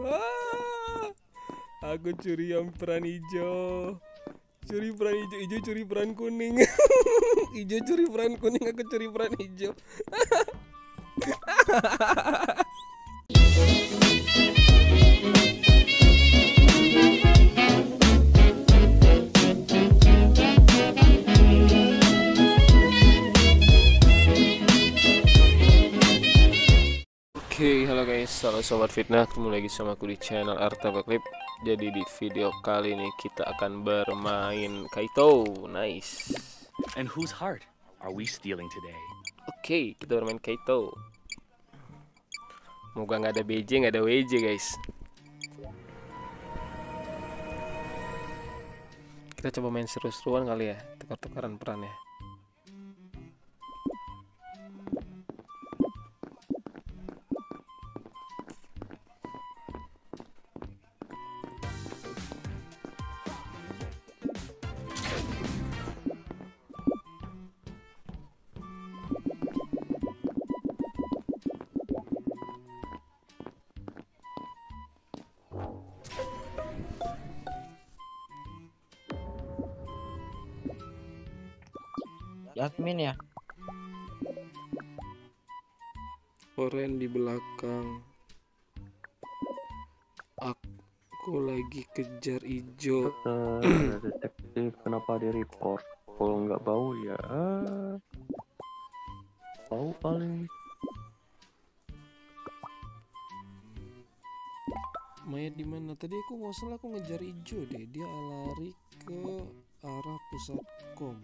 Ah, aku curi yang peran hijau. Curi peran hijau, hijau curi peran kuning. hijau curi peran kuning, aku curi peran hijau. Oke, halo guys, halo sobat fitnah, ketemu lagi sama aku di channel Arta Clip. Jadi di video kali ini kita akan bermain Kaito, nice. And whose heart are we stealing today? Oke, kita bermain Kaito. Moga nggak ada BJ, nggak ada WJ guys. Kita coba main seru-seruan kali ya, tukar-tukaran peran ya. Yasmin ya? Oren di belakang. Aku lagi kejar ijo. Eh, detektif kenapa di report kalau nggak bau ya bau kali Mayat di mana? Tadi aku nggak salah aku ngejar ijo deh. Dia lari ke arah pusat kom.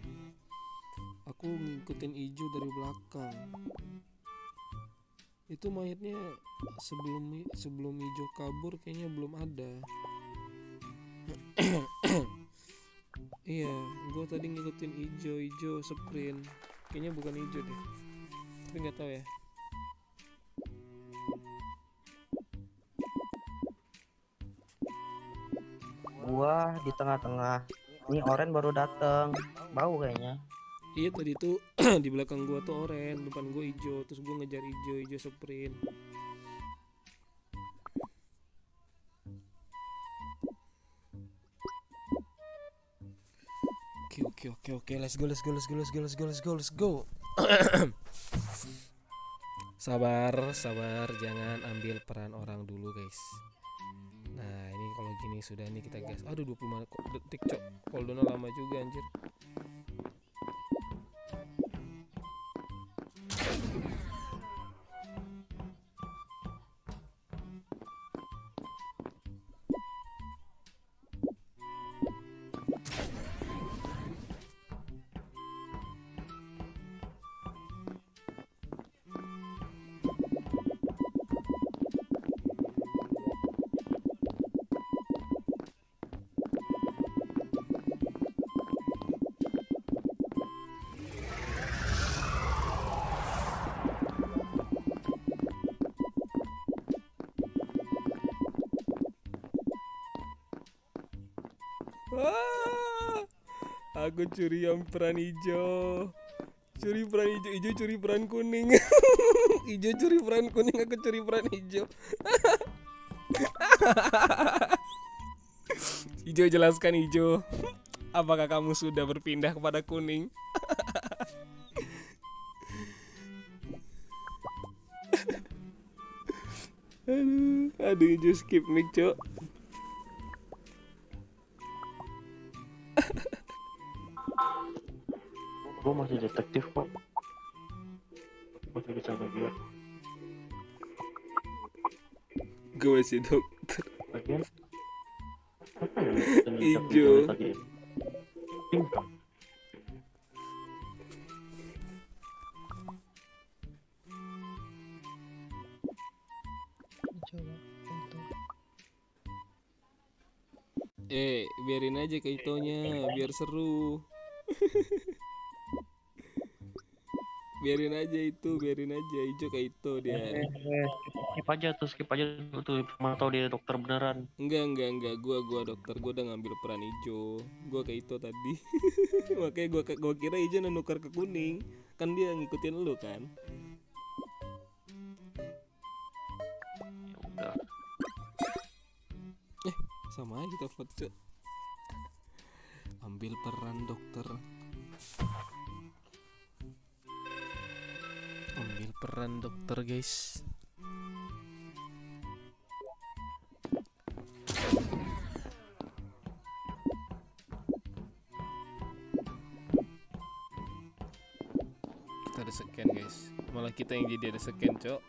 Aku ngikutin ijo dari belakang. Itu mayatnya sebelum sebelum ijo kabur kayaknya belum ada. iya, gua tadi ngikutin ijo, ijo sprint. Kayaknya bukan ijo deh. Tapi nggak tahu ya. Gua di tengah-tengah. Ini Oren baru dateng. Bau kayaknya. Iya tadi tuh di belakang gua tuh oren, depan gua hijau, terus gua ngejar hijau, hijau sprint. Oke oke oke oke, let's go let's go let's go let's go let's go let's go let's go. sabar sabar, jangan ambil peran orang dulu guys. Nah ini kalau gini sudah nih kita gas. Aduh 25 kok detik cok, cooldownnya lama juga anjir. Aku curi yang peran hijau. Curi peran hijau, hijau curi peran kuning. hijau curi peran kuning, aku curi peran hijau. hijau jelaskan hijau. Apakah kamu sudah berpindah kepada kuning? aduh, aduh hijau skip mic, Cok. Bisa Gue masih dokter. bagian apa ya untuk Eh, biarin aja kaitonya, biar seru. biarin aja itu, biarin aja hijau kaito dia. skip aja tuh skip aja tuh, mana tahu dia dokter beneran Enggak, enggak, enggak. Gua gua dokter, gua udah ngambil peran hijau. Gua kaito tadi. Makanya gua gua kira hijau nukar ke kuning. Kan dia ngikutin lu kan. ya udah sama aja cok ambil peran dokter peran dokter guys. Kita ada scan guys. Malah kita yang jadi ada scan cok.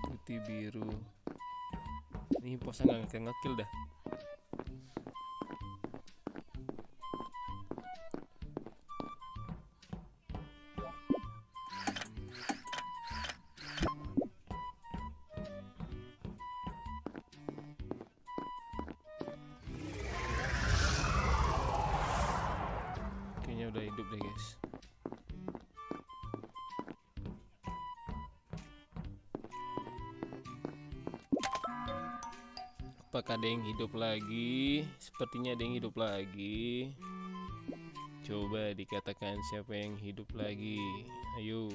Putih biru. Ini posa nggak ngekil dah hidup deh guys. Apakah ada yang hidup lagi? Sepertinya ada yang hidup lagi. Coba dikatakan siapa yang hidup lagi. Ayo.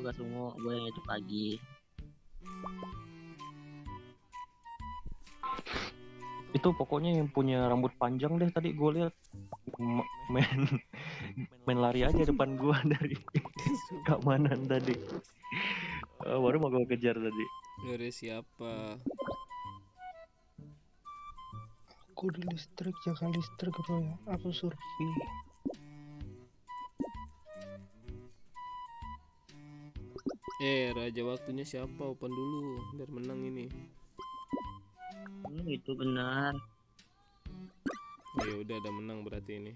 Gak semua gue yang itu pagi. Itu pokoknya yang punya rambut panjang deh tadi gue lihat main main lari aja depan gua dari keamanan tadi. Eh, baru mau gue kejar tadi. dari siapa Aku di listrik jaga listrik bro ya. Aku survei. eh raja waktunya siapa open dulu biar menang ini Hmm, itu benar. Ya udah ada menang berarti ini.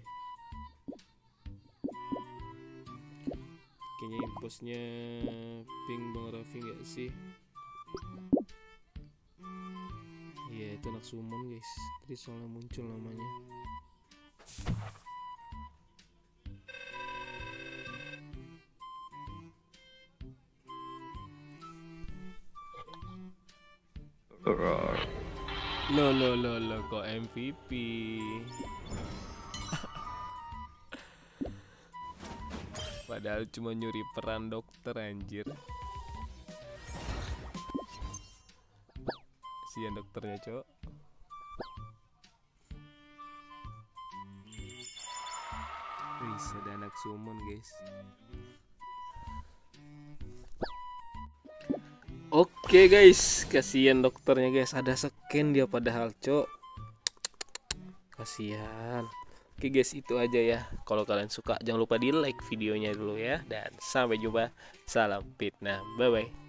Kayaknya imposnya ping bang Raffi nggak sih? Iya itu anak summon guys. Tadi soalnya muncul namanya lo lo lo lo kok MVP Padahal cuma nyuri peran dokter anjir. Sian dokternya cok. Wih ada anak summon guys Oke guys, kasihan dokternya guys, ada scan dia padahal cok. Kasihan. Oke guys, itu aja ya. Kalau kalian suka jangan lupa di like videonya dulu ya dan sampai jumpa. Salam fitnah. Bye bye.